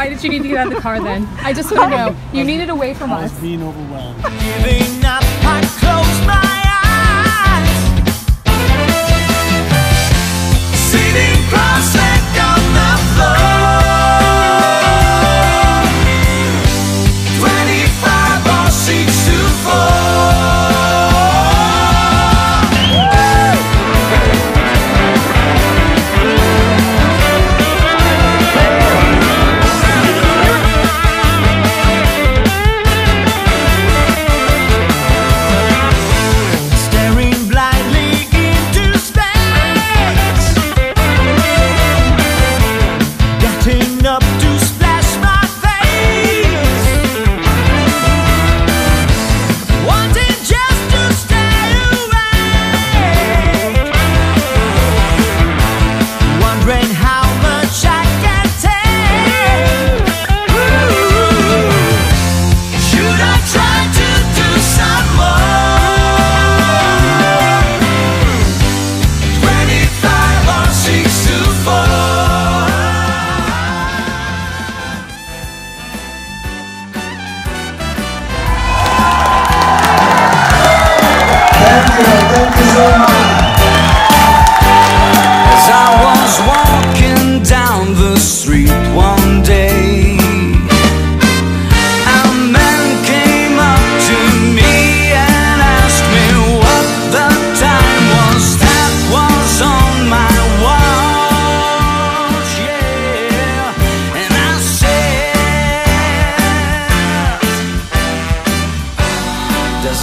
why did you need to get out of the car then? I just want to know. You needed away from us. being overwhelmed. times As I was walking down the street one day A man came up to me and asked me what the time was That was on my watch, yeah. And I said Does